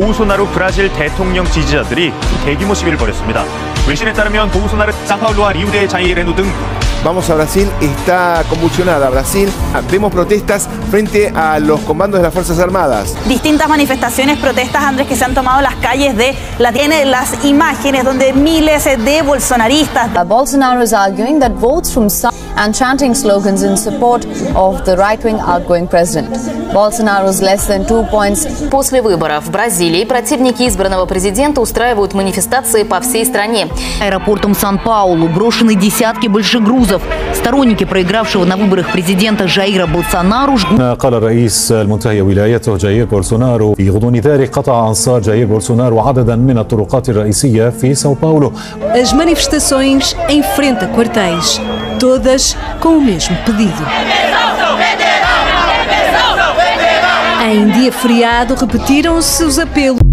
보우소나루 브라질 대통령 지지자들이 대규모 시위를 벌였습니다. 외신에 따르면 보우소나루 사파울루와 리우데 자이레노 등 Vamos a Brasil, está convulsionada Brasil. Vemos protestas frente a los comandos de las Fuerzas Armadas. Distintas manifestaciones, protestas, Andrés, que se han tomado las calles de la tiene las imágenes donde miles de bolsonaristas. Bolsonaro is arguing that votes from some and chanting slogans in support of the right-wing outgoing president. Bolsonaro's less than two points. После выборов в Бразилии противники избранного президента устраивают манифестации по всей стране. Аэропортом Сан-Паулу брошены десятки большегрузов. Сторонники проигравшего на выборах президента Жаира Болсонару قال الرئيس المنتهي ولايته جاير بولسونارو في غضون ذلك قطع أنصار جاير بولسونارو عددا من الطرقات الرئيسية في ساو باولو As manifestações em frente a quartéis, todas com o mesmo pedido. Em dia feriado repetiram-se os apelos.